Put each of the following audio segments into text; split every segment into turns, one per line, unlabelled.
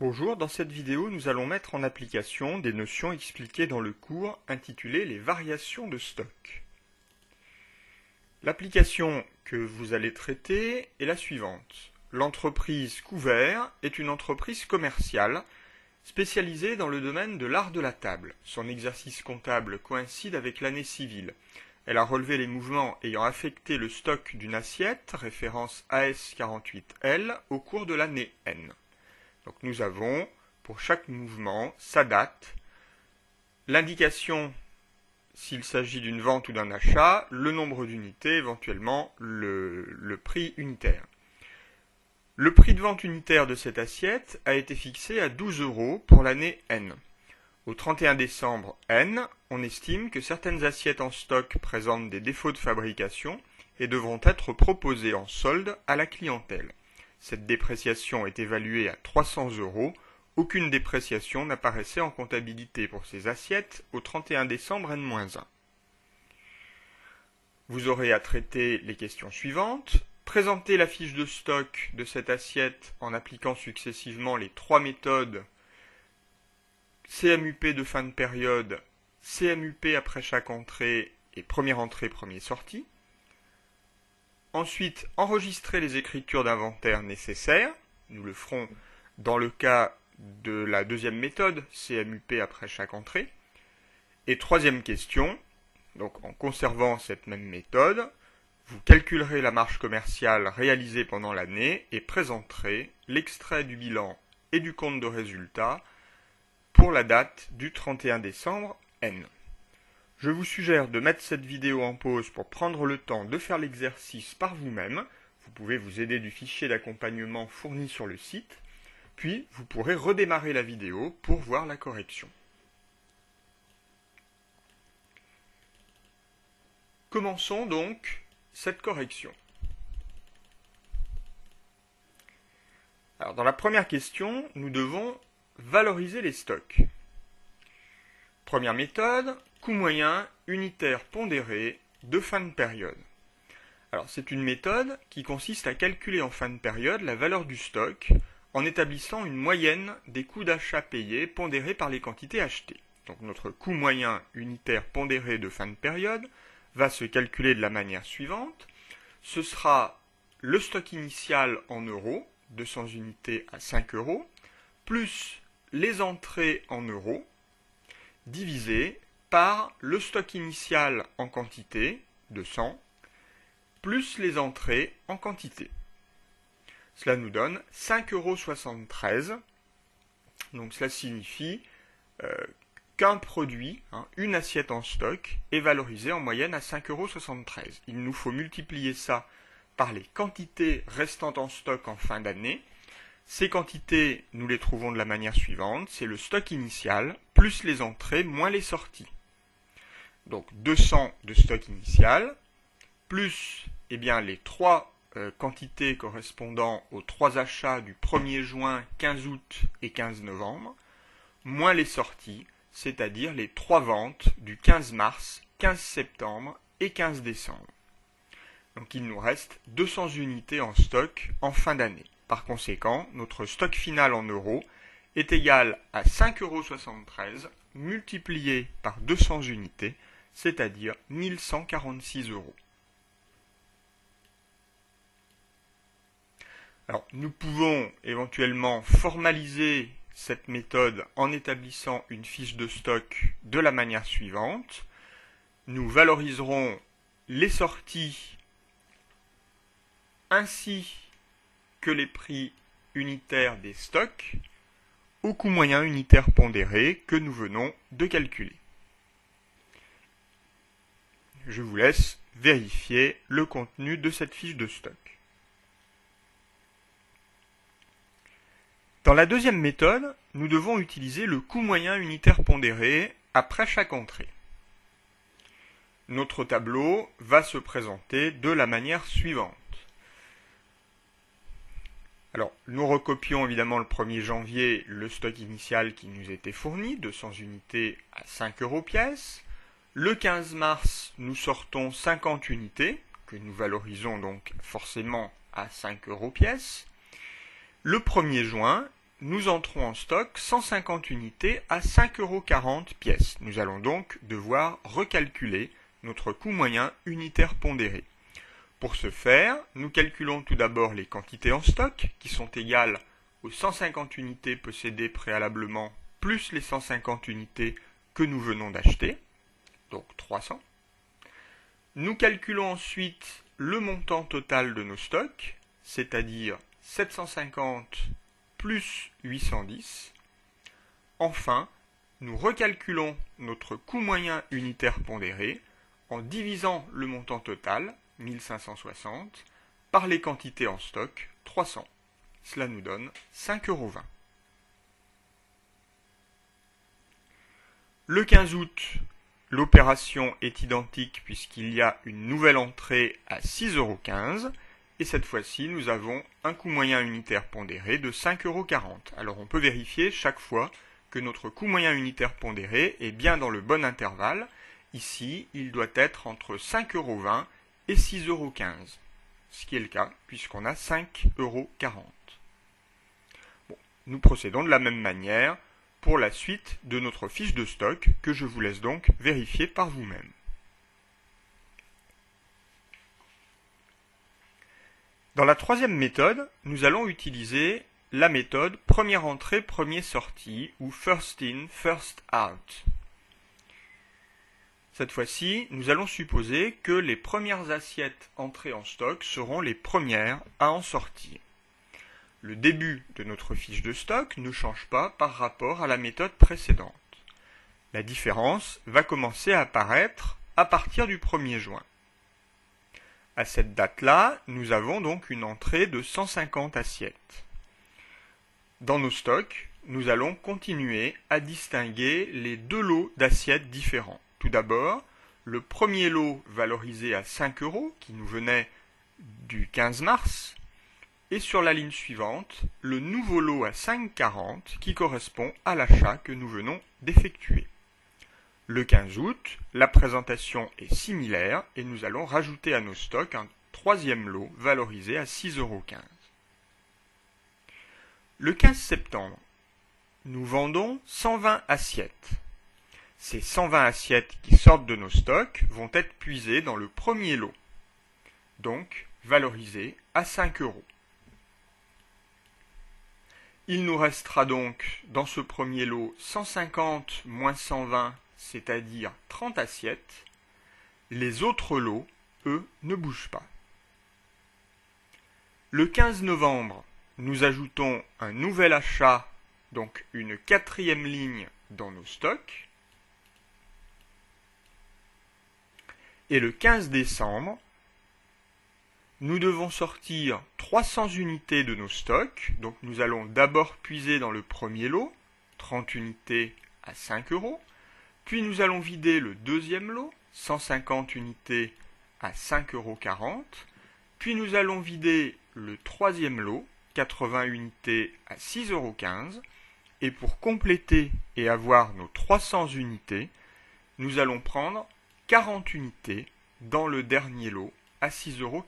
Bonjour, dans cette vidéo nous allons mettre en application des notions expliquées dans le cours intitulé Les variations de stock. L'application que vous allez traiter est la suivante. L'entreprise Couvert est une entreprise commerciale spécialisée dans le domaine de l'art de la table. Son exercice comptable coïncide avec l'année civile. Elle a relevé les mouvements ayant affecté le stock d'une assiette, référence AS48L, au cours de l'année N. Donc nous avons pour chaque mouvement sa date, l'indication s'il s'agit d'une vente ou d'un achat, le nombre d'unités, éventuellement le, le, prix unitaire. Le prix de vente unitaire de cette assiette a été fixé à 12 euros pour l'année N. Au 31 décembre N, on estime que certaines assiettes en stock présentent des défauts de fabrication et devront être proposées en solde à la clientèle. Cette dépréciation est évaluée à 300 euros. Aucune dépréciation n'apparaissait en comptabilité pour ces assiettes au 31 décembre N-1. Vous aurez à traiter les questions suivantes. Présenter la fiche de stock de cette assiette en appliquant successivement les trois méthodes CMUP de fin de période, CMUP après chaque entrée et première entrée, première sortie. Ensuite, enregistrer les écritures d'inventaire nécessaires. Nous le ferons dans le cas de la deuxième méthode, CMUP après chaque entrée. Et troisième question, donc en conservant cette même méthode, vous calculerez la marge commerciale réalisée pendant l'année et présenterez l'extrait du bilan et du compte de résultat pour la date du 31 décembre N. Je vous suggère de mettre cette vidéo en pause pour prendre le temps de faire l'exercice par vous-même. Vous pouvez vous aider du fichier d'accompagnement fourni sur le site. Puis, vous pourrez redémarrer la vidéo pour voir la correction. Commençons donc cette correction. Alors, dans la première question, nous devons valoriser les stocks. Première méthode, coût moyen unitaire pondéré de fin de période. Alors c'est une méthode qui consiste à calculer en fin de période la valeur du stock en établissant une moyenne des coûts d'achat payés pondérés par les quantités achetées. Donc notre coût moyen unitaire pondéré de fin de période va se calculer de la manière suivante. Ce sera le stock initial en euros, 200 unités à 5 euros, plus les entrées en euros, divisé par le stock initial en quantité, de 100, plus les entrées en quantité. Cela nous donne 5,73 euros. Donc cela signifie euh, qu'un produit, hein, une assiette en stock, est valorisé en moyenne à 5,73 euros. Il nous faut multiplier ça par les quantités restantes en stock en fin d'année. Ces quantités, nous les trouvons de la manière suivante. C'est le stock initial plus les entrées moins les sorties donc 200 de stock initial, plus eh bien, les trois euh, quantités correspondant aux trois achats du 1er juin, 15 août et 15 novembre, moins les sorties, c'est-à-dire les trois ventes du 15 mars, 15 septembre et 15 décembre. Donc il nous reste 200 unités en stock en fin d'année. Par conséquent, notre stock final en euros est égal à 5,73 euros multiplié par 200 unités, c'est-à-dire 1146 euros. Nous pouvons éventuellement formaliser cette méthode en établissant une fiche de stock de la manière suivante. Nous valoriserons les sorties ainsi que les prix unitaires des stocks au coût moyen unitaire pondéré que nous venons de calculer je vous laisse vérifier le contenu de cette fiche de stock. Dans la deuxième méthode, nous devons utiliser le coût moyen unitaire pondéré après chaque entrée. Notre tableau va se présenter de la manière suivante. Alors, nous recopions évidemment le 1er janvier le stock initial qui nous était fourni, 200 unités à 5 euros pièce. Le 15 mars, nous sortons 50 unités, que nous valorisons donc forcément à 5 euros pièce. Le 1er juin, nous entrons en stock 150 unités à 5,40 euros pièce. Nous allons donc devoir recalculer notre coût moyen unitaire pondéré. Pour ce faire, nous calculons tout d'abord les quantités en stock, qui sont égales aux 150 unités possédées préalablement, plus les 150 unités que nous venons d'acheter, donc 300. Nous calculons ensuite le montant total de nos stocks, c'est-à-dire 750 plus 810. Enfin, nous recalculons notre coût moyen unitaire pondéré en divisant le montant total, 1560, par les quantités en stock, 300. Cela nous donne 5,20 euros. Le 15 août, l'opération est identique puisqu'il y a une nouvelle entrée à 6,15 euros et cette fois-ci, nous avons un coût moyen unitaire pondéré de 5,40 euros. Alors on peut vérifier chaque fois que notre coût moyen unitaire pondéré est bien dans le bon intervalle. Ici, il doit être entre 5,20 euros et 6,15 euros. Ce qui est le cas, puisqu'on a 5,40 euros. Bon, nous procédons de la même manière pour la suite de notre fiche de stock que je vous laisse donc vérifier par vous-même. Dans la troisième méthode, nous allons utiliser la méthode première entrée, premier sortie ou first in, first out. Cette fois-ci, nous allons supposer que les premières assiettes entrées en stock seront les premières à en sortir. Le début de notre fiche de stock ne change pas par rapport à la méthode précédente. La différence va commencer à apparaître à partir du 1er juin. À cette date-là, nous avons donc une entrée de 150 assiettes. Dans nos stocks, nous allons continuer à distinguer les deux lots d'assiettes différents. Tout d'abord, le premier lot valorisé à 5 euros, qui nous venait du 15 mars, et sur la ligne suivante, le nouveau lot à 5,40 qui correspond à l'achat que nous venons d'effectuer. Le 15 août, la présentation est similaire et nous allons rajouter à nos stocks un troisième lot valorisé à 6,15 euros. Le 15 septembre, nous vendons 120 assiettes. Ces 120 assiettes qui sortent de nos stocks vont être puisées dans le premier lot, donc valorisées à 5 euros. Il nous restera donc dans ce premier lot 150 moins 120 c'est-à-dire 30 assiettes, les autres lots, eux, ne bougent pas. Le 15 novembre, nous ajoutons un nouvel achat, donc une quatrième ligne dans nos stocks. Et le 15 décembre, nous devons sortir 300 unités de nos stocks. Donc nous allons d'abord puiser dans le premier lot, 30 unités à 5 euros. Puis nous allons vider le deuxième lot, 150 unités à 5,40 euros. Puis nous allons vider le troisième lot, 80 unités à 6,15 euros. Et pour compléter et avoir nos 300 unités, nous allons prendre 40 unités dans le dernier lot à 6,40 euros.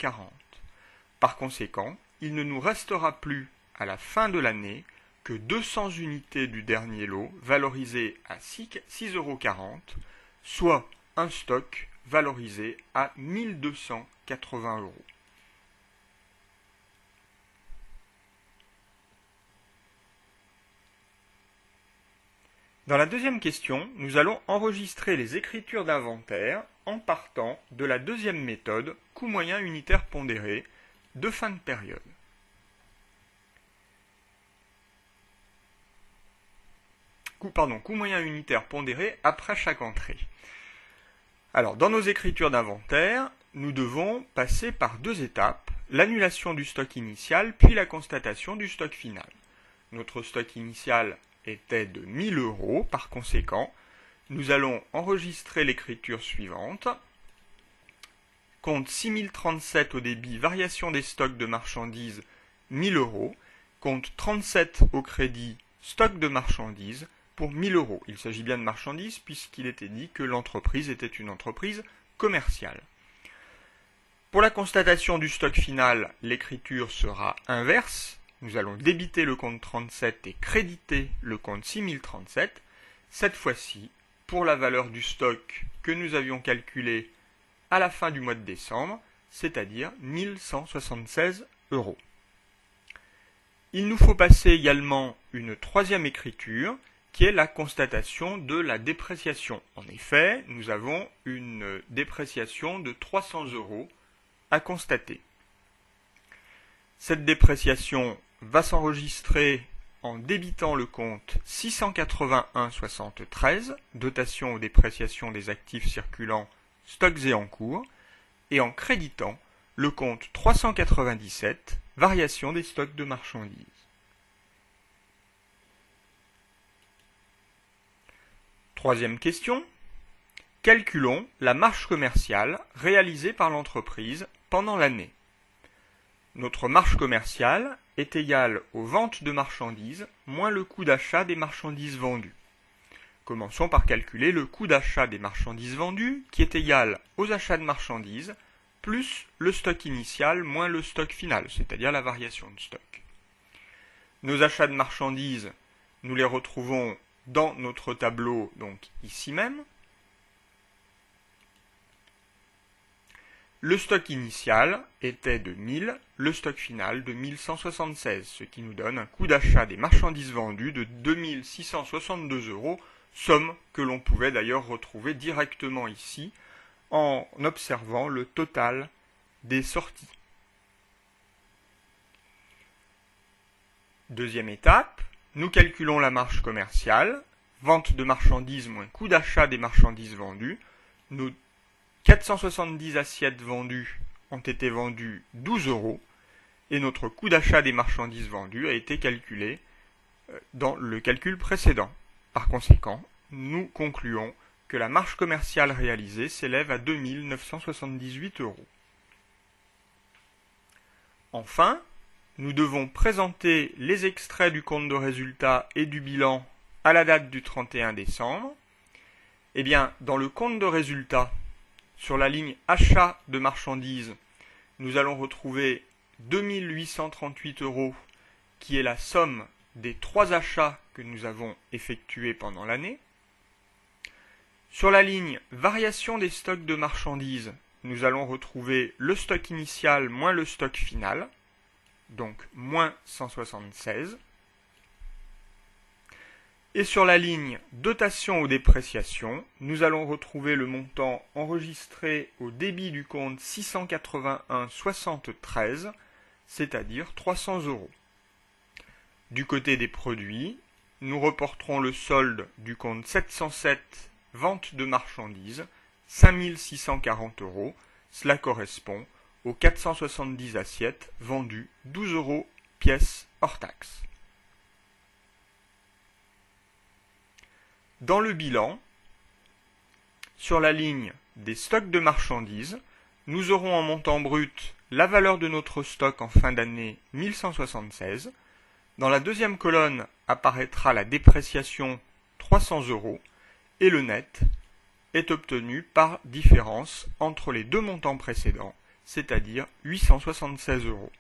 Par conséquent, il ne nous restera plus à la fin de l'année que 200 unités du dernier lot valorisées à 6,40 euros, soit un stock valorisé à 1280 euros. Dans la deuxième question, nous allons enregistrer les écritures d'inventaire en partant de la deuxième méthode coût moyen unitaire pondéré de fin de période. coût, pardon, coût moyen unitaire pondéré après chaque entrée. Alors, dans nos écritures d'inventaire, nous devons passer par deux étapes, l'annulation du stock initial, puis la constatation du stock final. Notre stock initial était de 1000 euros, par conséquent, nous allons enregistrer l'écriture suivante. Compte 6037 au débit, variation des stocks de marchandises, 1000 euros. Compte 37 au crédit, stock de marchandises, pour 1000 euros. Il s'agit bien de marchandises puisqu'il était dit que l'entreprise était une entreprise commerciale. Pour la constatation du stock final, l'écriture sera inverse. nous allons débiter le compte 37 et créditer le compte 6037. Cette fois-ci, pour la valeur du stock que nous avions calculé à la fin du mois de décembre, c'est-à-dire 1176 euros. Il nous faut passer également une troisième écriture qui est la constatation de la dépréciation. En effet, nous avons une dépréciation de 300 euros à constater. Cette dépréciation va s'enregistrer en débitant le compte 681,73, dotation ou dépréciation des actifs circulants, stocks et en cours, et en créditant le compte 397, variation des stocks de marchandises. Troisième question. Calculons la marge commerciale réalisée par l'entreprise pendant l'année. Notre marge commerciale est égale aux ventes de marchandises moins le coût d'achat des marchandises vendues. Commençons par calculer le coût d'achat des marchandises vendues qui est égal aux achats de marchandises plus le stock initial moins le stock final, c'est-à-dire la variation de stock. Nos achats de marchandises, nous les retrouvons dans notre tableau, donc ici même. Le stock initial était de 1000, le stock final de 1176, ce qui nous donne un coût d'achat des marchandises vendues de 2662 euros, somme que l'on pouvait d'ailleurs retrouver directement ici en observant le total des sorties. Deuxième étape, nous calculons la marge commerciale, vente de marchandises moins coût d'achat des marchandises vendues. 470 assiettes vendues ont été vendues 12 euros et notre coût d'achat des marchandises vendues a été calculé euh, dans le calcul précédent. Par conséquent, nous concluons que la marge commerciale réalisée s'élève à 2978 euros. Enfin, nous devons présenter les extraits du compte de résultat et du bilan à la date du 31 décembre. Eh bien, dans le compte de résultat, sur la ligne achat de marchandises, nous allons retrouver 2838 euros qui est la somme des trois achats que nous avons effectués pendant l'année. Sur la ligne variation des stocks de marchandises, nous allons retrouver le stock initial moins le stock final donc moins 176. Et sur la ligne dotation ou dépréciation, nous allons retrouver le montant enregistré au débit du compte 681,73, c'est-à-dire 300 euros. Du côté des produits, nous reporterons le solde du compte 707 vente de marchandises, 5640 euros. Cela correspond aux 470 assiettes vendues 12 euros pièce hors taxe. Dans le bilan, sur la ligne des stocks de marchandises, nous aurons en montant brut la valeur de notre stock en fin d'année 1176. Dans la deuxième colonne apparaîtra la dépréciation 300 euros et le net est obtenu par différence entre les deux montants précédents c'est-à-dire 876 euros.